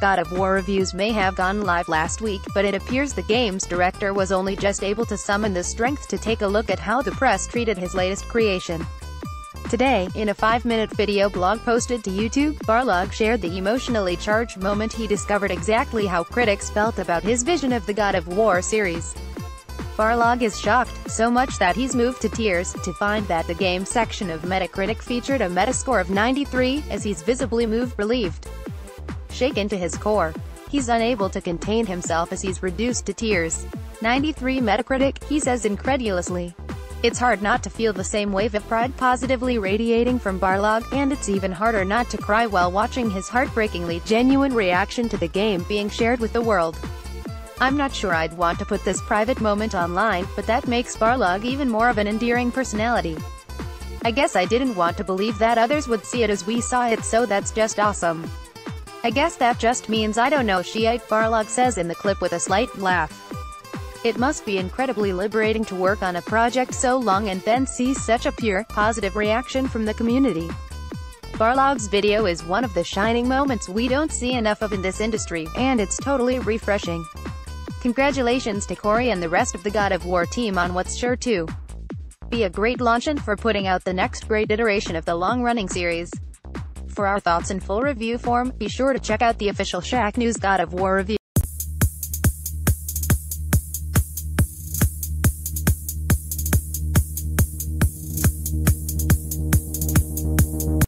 God of War reviews may have gone live last week, but it appears the game's director was only just able to summon the strength to take a look at how the press treated his latest creation. Today, in a 5-minute video blog posted to YouTube, Barlog shared the emotionally charged moment he discovered exactly how critics felt about his vision of the God of War series. Barlog is shocked, so much that he's moved to tears, to find that the game section of Metacritic featured a metascore of 93, as he's visibly moved relieved. Shaken to his core. He's unable to contain himself as he's reduced to tears. 93 Metacritic, he says incredulously. It's hard not to feel the same wave of pride positively radiating from Barlog, and it's even harder not to cry while watching his heartbreakingly genuine reaction to the game being shared with the world. I'm not sure I'd want to put this private moment online, but that makes Barlog even more of an endearing personality. I guess I didn't want to believe that others would see it as we saw it so that's just awesome. I guess that just means I don't know Shiite Barlog says in the clip with a slight laugh. It must be incredibly liberating to work on a project so long and then see such a pure, positive reaction from the community. Barlog's video is one of the shining moments we don't see enough of in this industry, and it's totally refreshing. Congratulations to Cory and the rest of the God of War team on what's sure to be a great launch and for putting out the next great iteration of the long-running series. For our thoughts in full review form, be sure to check out the official Shacknews God of War review.